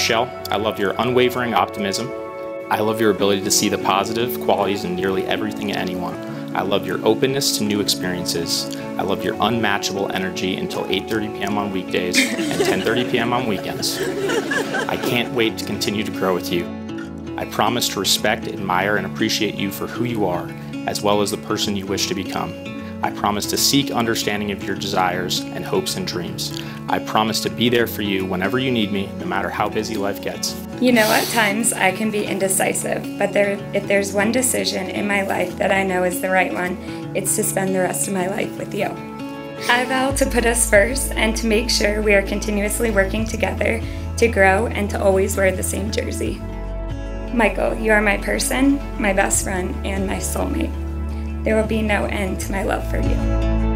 Michelle, I love your unwavering optimism. I love your ability to see the positive qualities in nearly everything and anyone. I love your openness to new experiences. I love your unmatchable energy until 8:30 p.m. on weekdays and 10:30 p.m. on weekends. I can't wait to continue to grow with you. I promise to respect, admire, and appreciate you for who you are, as well as the person you wish to become. I promise to seek understanding of your desires and hopes and dreams. I promise to be there for you whenever you need me, no matter how busy life gets. You know, at times I can be indecisive, but there, if there's one decision in my life that I know is the right one, it's to spend the rest of my life with you. I vow to put us first and to make sure we are continuously working together to grow and to always wear the same jersey. Michael, you are my person, my best friend, and my soulmate. There will be no end to my love for you.